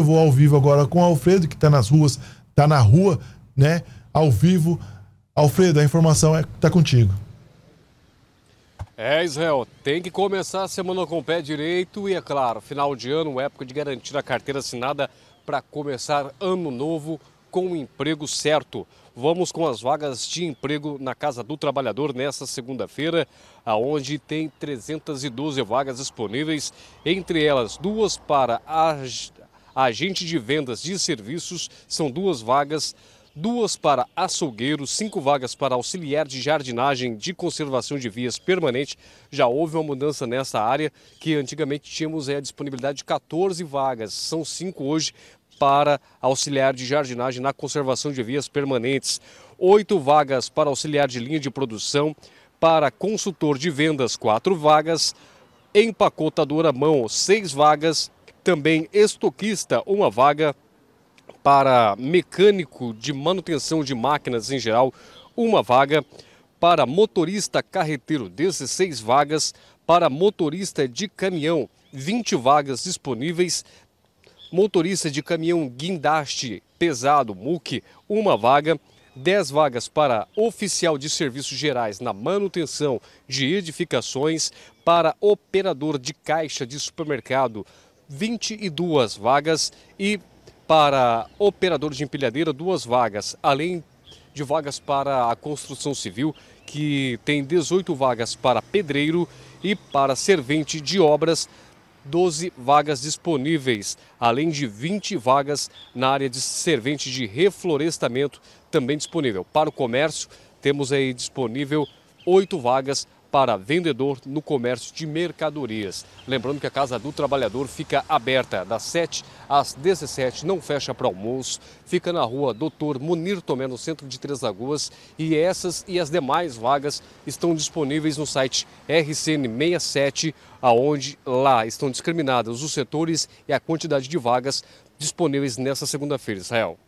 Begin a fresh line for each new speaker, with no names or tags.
Eu vou ao vivo agora com o Alfredo, que está nas ruas, está na rua, né? Ao vivo. Alfredo, a informação está é, tá contigo.
É, Israel, tem que começar a semana com o pé direito e, é claro, final de ano, época de garantir a carteira assinada para começar ano novo com o emprego certo. Vamos com as vagas de emprego na Casa do Trabalhador nesta segunda-feira, aonde tem 312 vagas disponíveis, entre elas duas para agente de vendas de serviços, são duas vagas duas para açougueiro, cinco vagas para auxiliar de jardinagem de conservação de vias permanente. Já houve uma mudança nessa área, que antigamente tínhamos a disponibilidade de 14 vagas, são cinco hoje para auxiliar de jardinagem na conservação de vias permanentes, oito vagas para auxiliar de linha de produção, para consultor de vendas, quatro vagas, empacotadora mão, seis vagas, também estoquista, uma vaga, para mecânico de manutenção de máquinas em geral, uma vaga. Para motorista carreteiro, 16 vagas. Para motorista de caminhão, 20 vagas disponíveis. Motorista de caminhão guindaste pesado, MUC, uma vaga. 10 vagas para oficial de serviços gerais na manutenção de edificações, para operador de caixa de supermercado, 22 vagas e para operador de empilhadeira, duas vagas, além de vagas para a construção civil, que tem 18 vagas para pedreiro e para servente de obras, 12 vagas disponíveis, além de 20 vagas na área de servente de reflorestamento também disponível. Para o comércio, temos aí disponível 8 vagas para vendedor no comércio de mercadorias. Lembrando que a Casa do Trabalhador fica aberta das 7 às 17, não fecha para almoço, fica na rua Doutor Munir Tomé, no centro de Três Lagoas, e essas e as demais vagas estão disponíveis no site RCN 67, aonde lá estão discriminados os setores e a quantidade de vagas disponíveis nessa segunda-feira, Israel.